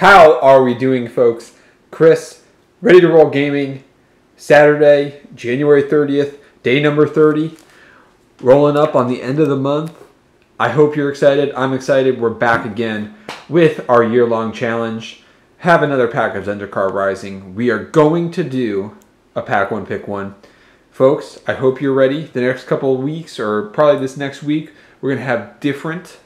How are we doing, folks? Chris, ready to roll gaming. Saturday, January 30th, day number 30. Rolling up on the end of the month. I hope you're excited. I'm excited. We're back again with our year long challenge. Have another pack of Zendikar Rising. We are going to do a pack one, pick one. Folks, I hope you're ready. The next couple of weeks, or probably this next week, we're going to have different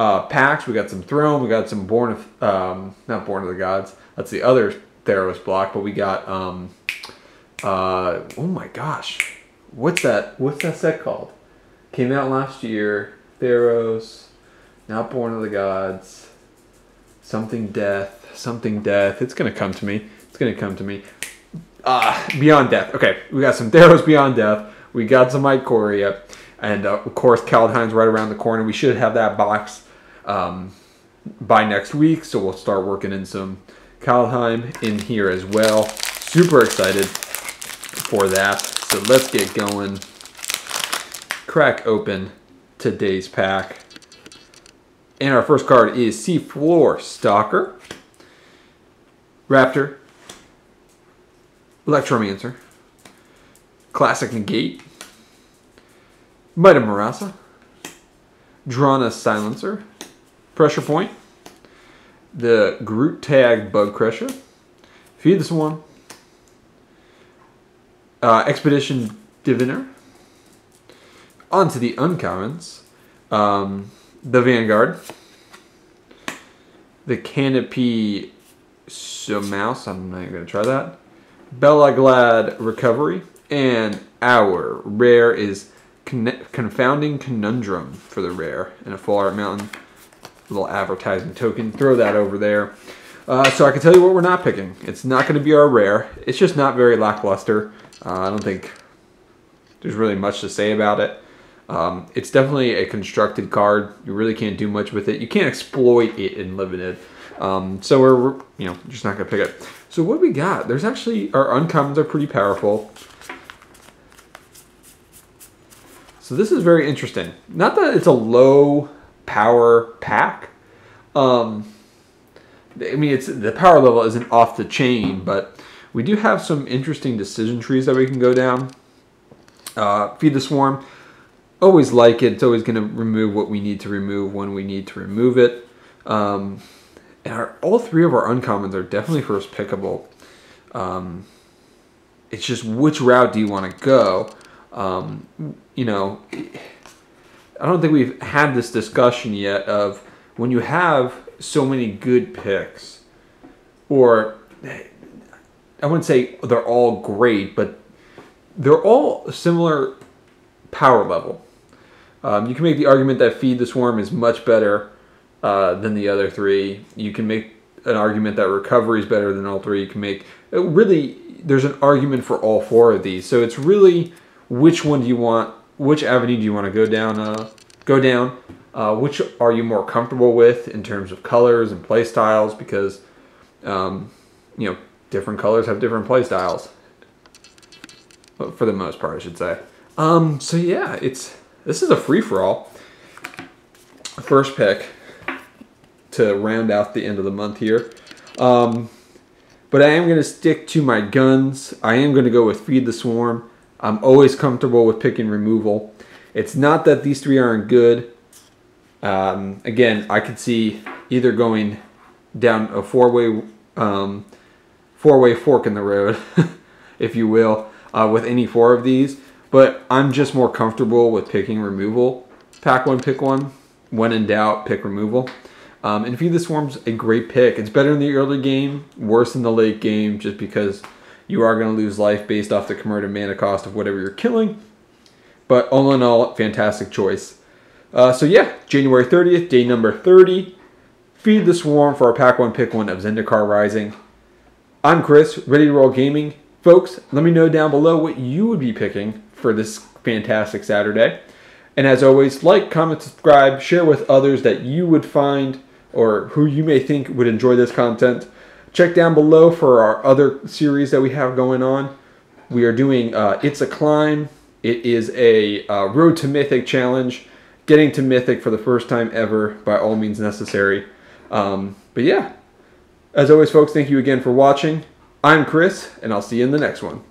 uh, packs. We got some Throne. We got some Born of, um, not Born of the Gods. That's the other Theros block. But we got, um, uh, oh my gosh, what's that? What's that set called? Came out last year. Theros, not Born of the Gods. Something Death. Something Death. It's gonna come to me. It's gonna come to me. Uh, Beyond Death. Okay, we got some Theros Beyond Death. We got some Ikoria. And uh, of course, Kaldheim's right around the corner. We should have that box um, by next week, so we'll start working in some Kaldheim in here as well. Super excited for that. So let's get going. Crack open today's pack. And our first card is Seafloor Stalker, Raptor, Electromancer, Classic Negate, Might of Murasa, Drana Silencer, Pressure Point, the Grotag Bug Crusher, Feed the Swarm, uh, Expedition Diviner, onto the uncommons, um, the Vanguard, the Canopy so Mouse, I'm not going to try that, Bala Ged Recovery, and our rare is Con- Confounding Conundrum for the rare and a Full Art Mountain. Little advertising token. Throw that over there. Uh, so I can tell you what we're not picking. It's not going to be our rare. It's just not very lackluster. Uh, I don't think there's really much to say about it. Um, it's definitely a constructed card. You really can't do much with it. You can't exploit it in limited. Um, so we're, you know, just not gonna pick it. So what we got? There's actually our uncommons are pretty powerful. So this is very interesting. Not that it's a low power pack. Um, I mean, it's the power level isn't off the chain, but we do have some interesting decision trees that we can go down. Uh, feed the swarm. Always like it. It's always going to remove what we need to remove when we need to remove it. Um, and our, all three of our uncommons are definitely first pickable. Um, it's just which route do you want to go? Um, you know, I don't think we've had this discussion yet of when you have so many good picks, or I wouldn't say they're all great, but they're all similar power level. Um, you can make the argument that Feed the Swarm is much better uh, than the other three. You can make an argument that Recovery is better than all three. You can make uh, really there's an argument for all four of these. So it's really which one do you want? Which avenue do you want to go down? Uh, go down. Uh, which are you more comfortable with in terms of colors and play styles? Because um, you know different colors have different play styles. For the most part, I should say. Um, so yeah, it's this is a free for all. First pick to round out the end of the month here. Um, but I am going to stick to my guns. I am going to go with Feed the Swarm. I'm always comfortable with picking removal. It's not that these three aren't good. Um, again, I could see either going down a four-way um, four-way fork in the road, if you will, uh, with any four of these. But I'm just more comfortable with picking removal. Pack one, pick one. When in doubt, pick removal. Um, and Feed the Swarm's a great pick. It's better in the early game, worse in the late game, just because you are going to lose life based off the converted mana cost of whatever you're killing. But all in all, fantastic choice. Uh, so yeah, January 30th, day number 30. Feed the Swarm for our pack one, pick one of Zendikar Rising. I'm Chris, ready to roll gaming. Folks, let me know down below what you would be picking for this fantastic Saturday. And as always, like, comment, subscribe, share with others that you would find or who you may think would enjoy this content. Check down below for our other series that we have going on. We are doing uh, It's a Climb. It is a uh, Road to Mythic challenge. Getting to Mythic for the first time ever, by all means necessary. Um, but yeah, As always, folks, thank you again for watching. I'm Chris, and I'll see you in the next one.